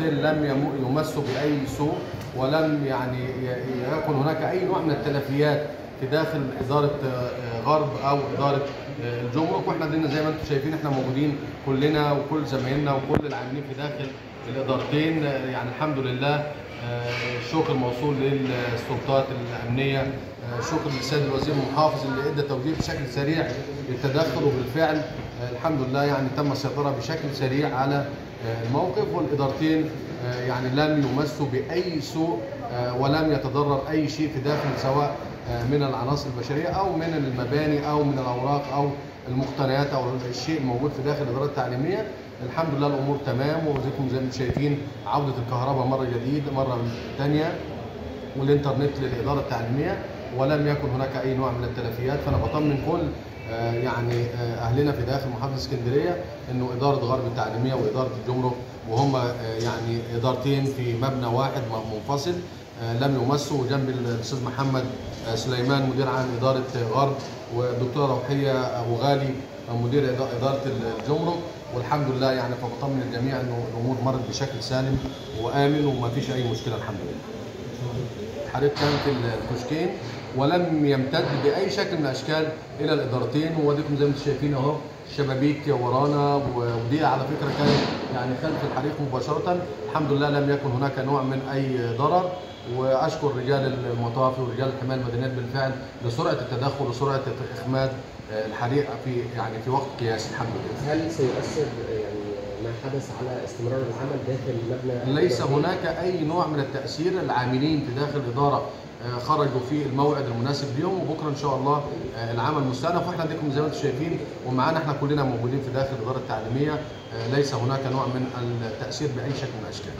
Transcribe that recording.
لم يم- يمسوا بأي سوء ولم يعني يكن هناك أي نوع من التلفيات في داخل إدارة آه، غرب أو إدارة آه، الجمرك وإحنا زي ما أنتم شايفين إحنا موجودين كلنا وكل زمايلنا وكل العاملين في داخل الادارتين آه، يعني الحمد لله آه، الشكر الموصول للسلطات الأمنية آه، شكر للسيد الوزير المحافظ اللي إدى توجيه بشكل سريع للتدخل وبالفعل آه، الحمد لله يعني تم السيطره بشكل سريع على آه، الموقف والإدارتين آه، يعني لم يمسوا بأي سوء آه، ولم يتضرر أي شيء في داخل سواء آه، من العناصر البشرية أو من المباني أو من الأوراق أو المقتنيات أو الشيء الموجود في داخل الإدارة التعليمية. الحمد لله الأمور تمام وزيكم زي ما أنتم شايفين عودة الكهرباء مرة جديده مرة ثانية والإنترنت للإدارة التعليمية ولم يكن هناك أي نوع من التلفيات. فأنا بطمن كل آه، يعني آه، أهلنا في داخل محافظة اسكندرية إنه إدارة غرب التعليمية وإدارة الجمرك وهم آه، يعني إدارتين في مبنى واحد منفصل لم يمسوا جنب الأستاذ محمد آه، سليمان مدير عام إدارة غرب والدكتورة روحية أبو غالي آه، مدير إدارة الجمرك والحمد لله يعني فبطمن الجميع إنه الأمور مرت بشكل سالم وآمن وما فيش أي مشكلة الحمد لله. حضرتك كان في الكشكين ولم يمتد بأي شكل من الأشكال إلى الإدارتين. واديكم زي ما أنتم شايفين أهو شبابيك ورانا ودي على فكرة كانت يعني خلف الحريق مباشرة. الحمد لله لم يكن هناك نوع من أي ضرر. وأشكر رجال المطافي ورجال الحمايه المدنيه بالفعل لسرعة التدخل وسرعة إخماد الحريق في يعني في وقت قياسي. الحمد لله. هل سيؤثر يعني ما حدث على استمرار العمل داخل المبنى ليس الإداري؟ هناك أي نوع من التأثير العاملين في داخل الاداره آه، خرجوا في الموعد المناسب ليهم وبكرة إن شاء الله آه، العمل مستأنف وإحنا عندكم زي ما أنتم شايفين ومعانا إحنا كلنا موجودين في داخل الإدارة التعليمية آه، ليس هناك نوع من التأثير بأي شكل من الأشكال.